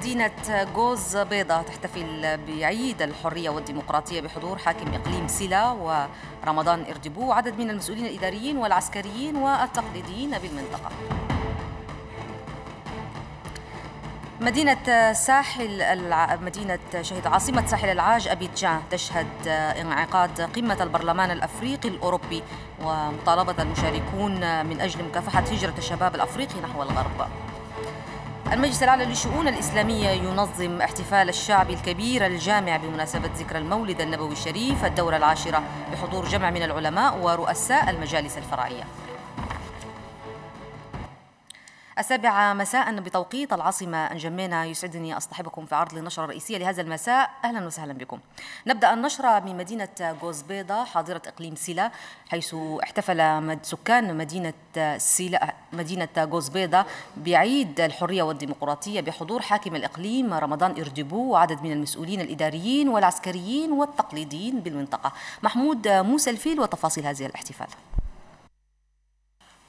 مدينة جوز بيضة تحتفل بعيد الحرية والديمقراطية بحضور حاكم إقليم سيلا ورمضان إردبو وعدد من المسؤولين الإداريين والعسكريين والتقليديين بالمنطقة. مدينة ساحل الع... مدينة شهد عاصمة ساحل العاج أبيجان تشهد انعقاد قمة البرلمان الأفريقي الأوروبي ومطالبة المشاركون من أجل مكافحة هجرة الشباب الأفريقي نحو الغرب. المجلس الأعلى للشؤون الإسلامية ينظم احتفال الشعب الكبير الجامع بمناسبة ذكرى المولد النبوي الشريف الدورة العاشرة بحضور جمع من العلماء ورؤساء المجالس الفرعية. السابعة مساء بتوقيت العاصمة أنجمينا يسعدني أصطحبكم في عرض للنشرة الرئيسية لهذا المساء. أهلا وسهلا بكم. نبدأ النشرة من مدينة جوز بيضة حاضرة إقليم سيلا حيث احتفل سكان مدينة سيلا مدينة جوز بيضة بعيد الحرية والديمقراطية بحضور حاكم الإقليم رمضان إردبو وعدد من المسؤولين الإداريين والعسكريين والتقليديين بالمنطقة. محمود موسى الفيل وتفاصيل هذه الاحتفال.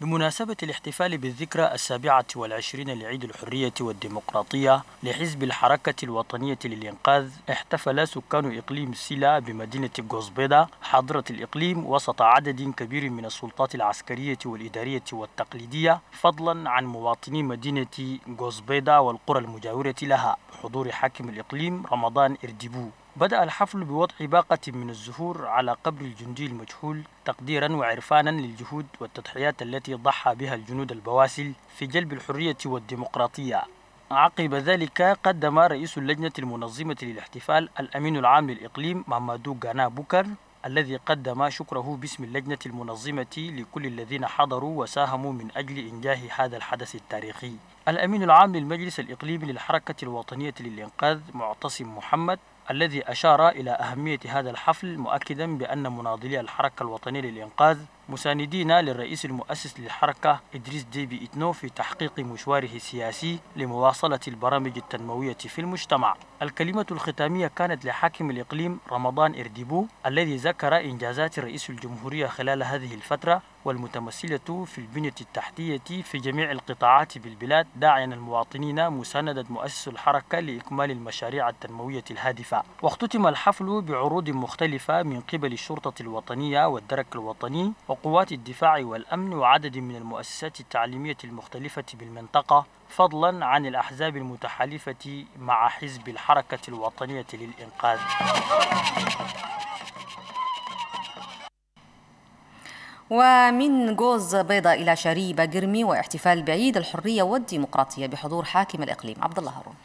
بمناسبة الاحتفال بالذكرى السابعة والعشرين لعيد الحرية والديمقراطية لحزب الحركة الوطنية للإنقاذ احتفل سكان إقليم سيلا بمدينة غوزبيدا حاضرة الإقليم وسط عدد كبير من السلطات العسكرية والإدارية والتقليدية فضلا عن مواطني مدينة غوزبيدا والقرى المجاورة لها بحضور حاكم الإقليم رمضان إردبو بدأ الحفل بوضع باقة من الزهور على قبر الجندي المجهول تقديرا وعرفانا للجهود والتضحيات التي ضحى بها الجنود البواسل في جلب الحرية والديمقراطية. عقب ذلك قدم رئيس اللجنة المنظمة للاحتفال الأمين العام للإقليم مامادو غانا بوكر الذي قدم شكره باسم اللجنة المنظمة لكل الذين حضروا وساهموا من أجل إنجاح هذا الحدث التاريخي. الأمين العام للمجلس الإقليمي للحركة الوطنية للإنقاذ معتصم محمد الذي أشار إلى أهمية هذا الحفل مؤكدا بأن مناضلي الحركة الوطنية للإنقاذ مساندين للرئيس المؤسس للحركة إدريس ديبي إتنو في تحقيق مشواره السياسي لمواصلة البرامج التنموية في المجتمع. الكلمة الختامية كانت لحاكم الإقليم رمضان إرديبو الذي ذكر إنجازات رئيس الجمهورية خلال هذه الفترة والمتمثلة في البنية التحتية في جميع القطاعات بالبلاد داعيا المواطنين مساندة مؤسس الحركة لإكمال المشاريع التنموية الهادفة. واختتم الحفل بعروض مختلفة من قبل الشرطة الوطنية والدرك الوطني وقوات الدفاع والأمن وعدد من المؤسسات التعليمية المختلفة بالمنطقة فضلا عن الأحزاب المتحالفة مع حزب الحركة الوطنية للإنقاذ. ومن جوز بيضة إلى شريبة قرمي واحتفال بعيد الحرية والديمقراطية بحضور حاكم الإقليم عبد الله هارون.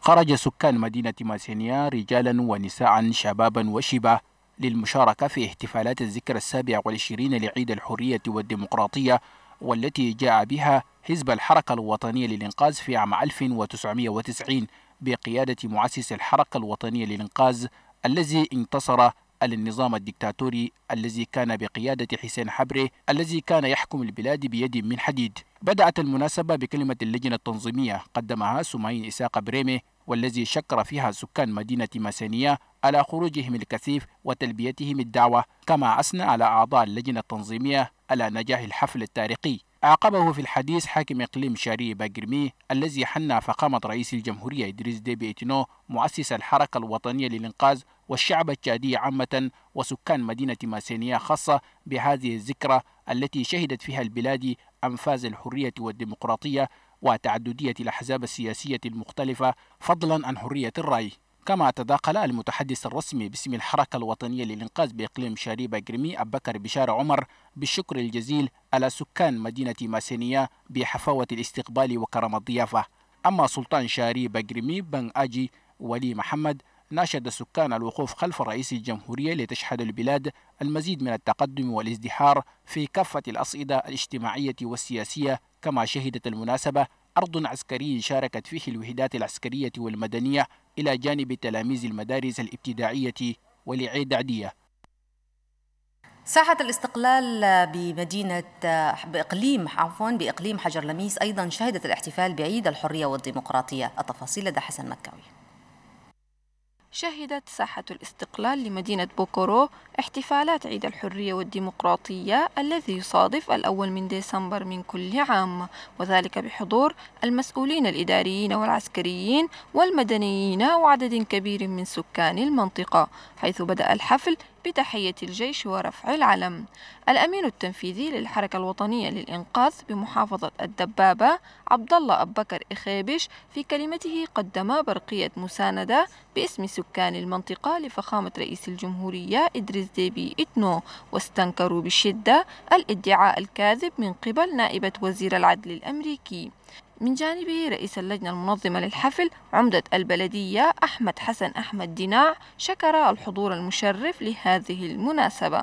خرج سكان مدينة ماسينيا رجالا ونساء شبابا وشبه للمشاركة في احتفالات الذكرى السابع والعشرين لعيد الحرية والديمقراطية والتي جاء بها حزب الحركة الوطنية للإنقاذ في عام 1990 بقيادة مؤسس الحركة الوطنية للإنقاذ الذي انتصر على النظام الدكتاتوري الذي كان بقيادة حسين حبري الذي كان يحكم البلاد بيد من حديد. بدأت المناسبة بكلمة اللجنة التنظيمية قدمها سمين إساق بريمي والذي شكر فيها سكان مدينة ماسانية على خروجهم الكثيف وتلبيتهم الدعوة كما أثنى على أعضاء اللجنة التنظيمية على نجاح الحفل التاريخي. عاقبه في الحديث حاكم إقليم شاري باجرمي الذي هنأ فخامة رئيس الجمهورية إدريس ديبي إتنو مؤسس الحركة الوطنية للإنقاذ والشعب التشادي عامة وسكان مدينة ماسينيا خاصة بهذه الذكرى التي شهدت فيها البلاد أنفاس الحرية والديمقراطية وتعددية الأحزاب السياسية المختلفة فضلا عن حرية الرأي. كما تداخل المتحدث الرسمي باسم الحركة الوطنية للإنقاذ بإقليم شاريبا جرمي أبكر بشار عمر بالشكر الجزيل على سكان مدينة ماسينيا بحفاوة الاستقبال وكرم الضيافة. أما سلطان شاريبا جرمي بن آجي ولي محمد ناشد السكان الوقوف خلف رئيس الجمهورية لتشهد البلاد المزيد من التقدم والازدهار في كافة الأصعدة الاجتماعية والسياسية كما شهدت المناسبة أرض عسكري شاركت فيه الوحدات العسكرية والمدنية إلى جانب تلاميذ المدارس الابتدائية والإعدادية. ساحة الاستقلال بمدينة بإقليم عفوا بإقليم حجر لميس أيضا شهدت الاحتفال بعيد الحرية والديمقراطية. التفاصيل لدى حسن مكاوي. شهدت ساحة الاستقلال لمدينة بوكورو احتفالات عيد الحرية والديمقراطية الذي يصادف الأول من ديسمبر من كل عام وذلك بحضور المسؤولين الإداريين والعسكريين والمدنيين وعدد كبير من سكان المنطقة حيث بدأ الحفل بتحية الجيش ورفع العلم. الأمين التنفيذي للحركة الوطنية للإنقاذ بمحافظة الدبابة عبد الله أبو بكر إخيبش في كلمته قدم برقية مساندة باسم سكان المنطقة لفخامة رئيس الجمهورية إدريس ديبي إتنو واستنكروا بشدة الادعاء الكاذب من قبل نائبة وزير العدل الأمريكي. من جانبه رئيس اللجنة المنظمة للحفل عمدة البلدية أحمد حسن أحمد ديناع شكر الحضور المشرف لهذه المناسبة.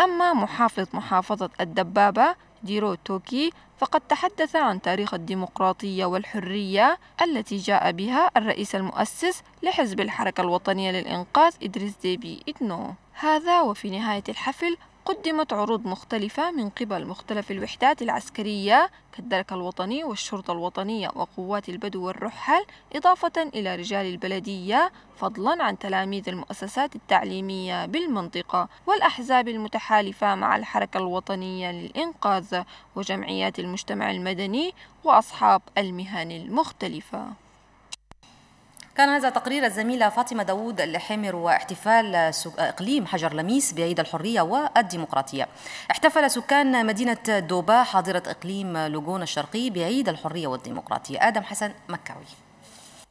أما محافظ محافظة الدبابة ديرو توكي فقد تحدث عن تاريخ الديمقراطية والحرية التي جاء بها الرئيس المؤسس لحزب الحركة الوطنية للإنقاذ إدريس ديبي إتنو هذا وفي نهاية الحفل قدمت عروض مختلفة من قبل مختلف الوحدات العسكرية كالدرك الوطني والشرطة الوطنية وقوات البدو والرحل إضافة إلى رجال البلدية فضلا عن تلاميذ المؤسسات التعليمية بالمنطقة والأحزاب المتحالفة مع الحركة الوطنية للإنقاذ وجمعيات المجتمع المدني وأصحاب المهن المختلفة. كان هذا تقرير الزميلة فاطمة داوود الحمر واحتفال إقليم حجر لميس بعيد الحرية والديمقراطية. احتفل سكان مدينة دوبا حاضرة إقليم لوغون الشرقي بعيد الحرية والديمقراطية. آدم حسن مكاوي.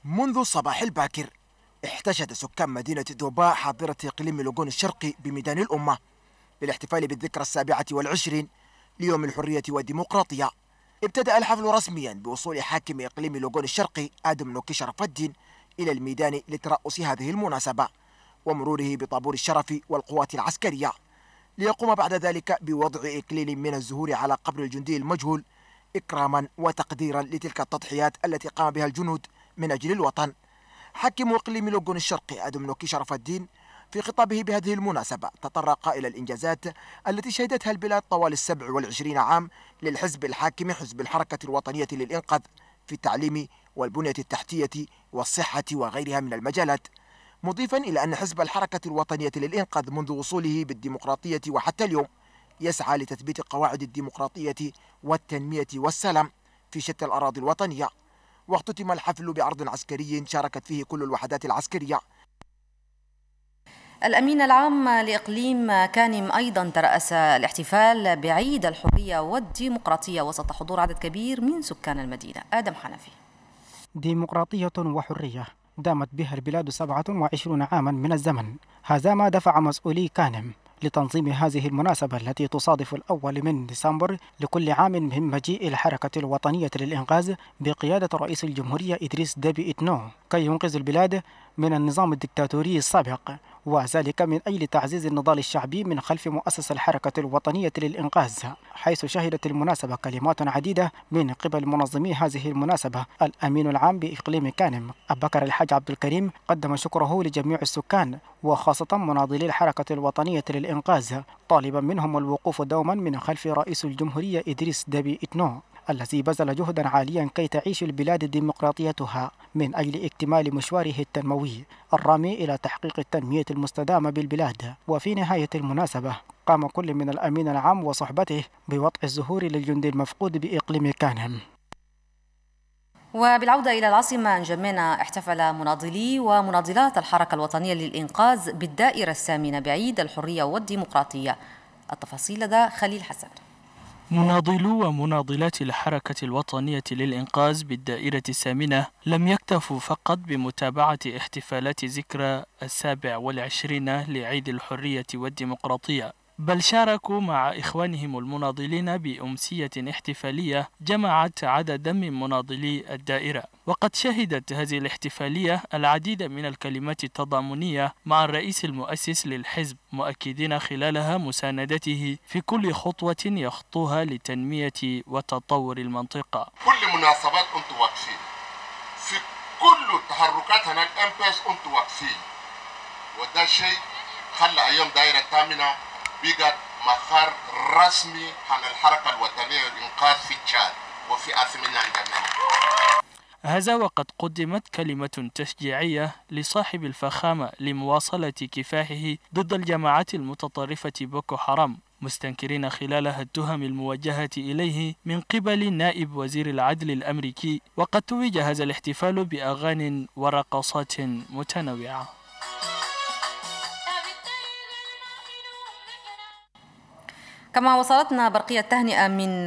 منذ الصباح الباكر احتشد سكان مدينة دوبا حاضرة إقليم لوغون الشرقي بميدان الأمة للاحتفال بالذكرى السابعة والعشرين ليوم الحرية والديمقراطية. ابتدأ الحفل رسميا بوصول حاكم إقليم لوغون الشرقي آدم نوكي شرف الدين إلى الميدان لترأس هذه المناسبة ومروره بطابور الشرف والقوات العسكرية. ليقوم بعد ذلك بوضع إكليل من الزهور على قبر الجندي المجهول إكراما وتقديرا لتلك التضحيات التي قام بها الجنود من أجل الوطن. حاكم إقليم لوغون الشرقي آدم نوكي شرف الدين في خطابه بهذه المناسبة تطرق إلى الإنجازات التي شهدتها البلاد طوال السبع والعشرين عام للحزب الحاكم حزب الحركة الوطنية للإنقاذ. في التعليم والبنية التحتية والصحة وغيرها من المجالات مضيفا إلى أن حزب الحركة الوطنية للإنقاذ منذ وصوله بالديمقراطية وحتى اليوم يسعى لتثبيت قواعد الديمقراطية والتنمية والسلام في شتى الأراضي الوطنية. واختتم الحفل بعرض عسكري شاركت فيه كل الوحدات العسكرية الأمين العام لإقليم كانم أيضا ترأس الاحتفال بعيد الحرية والديمقراطية وسط حضور عدد كبير من سكان المدينة. آدم حنفي. ديمقراطية وحرية دامت بها البلاد 27 عاما من الزمن. هذا ما دفع مسؤولي كانم لتنظيم هذه المناسبة التي تصادف الأول من ديسمبر لكل عام من مجيء الحركة الوطنية للإنقاذ بقيادة رئيس الجمهورية إدريس ديبي إتنو كي ينقذ البلاد من النظام الدكتاتوري السابق. وذلك من أجل تعزيز النضال الشعبي من خلف مؤسس الحركة الوطنية للإنقاذ. حيث شهدت المناسبة كلمات عديدة من قبل منظمي هذه المناسبة. الأمين العام بإقليم كانم أبو بكر الحاج عبد الكريم قدم شكره لجميع السكان وخاصة مناضلي الحركة الوطنية للإنقاذ. طالبا منهم الوقوف دوما من خلف رئيس الجمهورية إدريس دبي إتنو. الذي بذل جهدا عاليا كي تعيش البلاد ديمقراطيتها من أجل اكتمال مشواره التنموي الرامي إلى تحقيق التنمية المستدامة بالبلاد. وفي نهاية المناسبة قام كل من الأمين العام وصحبته بوضع الزهور للجند المفقود بإقليم كانهم وبالعودة إلى العاصمة نجمينا احتفل مناضلي ومناضلات الحركة الوطنية للإنقاذ بالدائرة الثامنة بعيد الحرية والديمقراطية. التفاصيل لدى خليل حسن. مناضلو ومناضلات الحركة الوطنية للإنقاذ بالدائرة الثامنة لم يكتفوا فقط بمتابعة احتفالات ذكرى السابع والعشرين لعيد الحرية والديمقراطية. بل شاركوا مع إخوانهم المناضلين بأمسية احتفالية جمعت عددا من مناضلي الدائرة. وقد شهدت هذه الاحتفالية العديد من الكلمات التضامنية مع الرئيس المؤسس للحزب مؤكدين خلالها مساندته في كل خطوة يخطوها لتنمية وتطور المنطقة. كل مناسبات أنتم واقفين. في كل تحركاتنا ال MPS أنتم واقفين. وده شيء خلى أيام دائرة الثامنة بقت مقر رسمي عن الحركة الوطنية للإنقاذ في تشاد وفي أثمنة عندنا هذا وقد قدمت كلمة تشجيعية لصاحب الفخامة لمواصلة كفاحه ضد الجماعات المتطرفة بوكو حرام مستنكرين خلالها التهم الموجهة إليه من قبل نائب وزير العدل الأمريكي وقد توج هذا الاحتفال بأغاني ورقصات متنوعة. كما وصلتنا برقية تهنئة من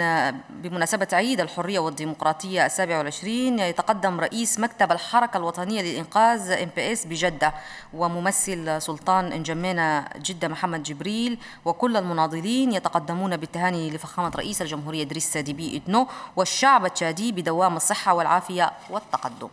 بمناسبة عيد الحرية والديمقراطية السابع والعشرين يتقدم رئيس مكتب الحركة الوطنية للإنقاذ MPS بجدة وممثل سلطان انجمينا جدة محمد جبريل وكل المناضلين يتقدمون بالتهاني لفخامة رئيس الجمهورية إدريس ديبي إتنو والشعب التشادي بدوام الصحة والعافية والتقدم.